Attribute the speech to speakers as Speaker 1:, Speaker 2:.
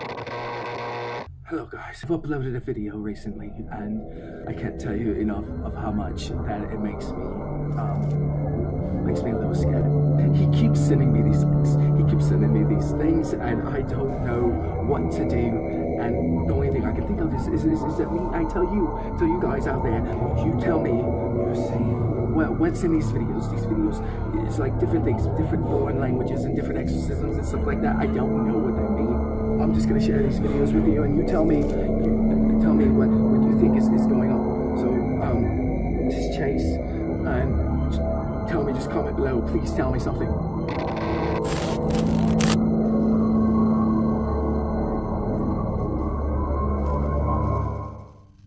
Speaker 1: Hello guys, I've uploaded a video recently and I can't tell you enough of how much that it makes me, um, makes me a little scared. He keeps sending me these things, he keeps sending me these things and I don't know what to do and the only thing I can think of is, is, is, is that me, I tell you, tell you guys out there, you tell me, you're well, what's in these videos? These videos, it's like different things, different foreign languages and different exorcisms and stuff like that. I don't know what they mean. I'm just gonna share these videos with you, and you tell me, you tell me what what you think is, is going on. So, um, just chase, and tell me, just comment below. Please tell me something.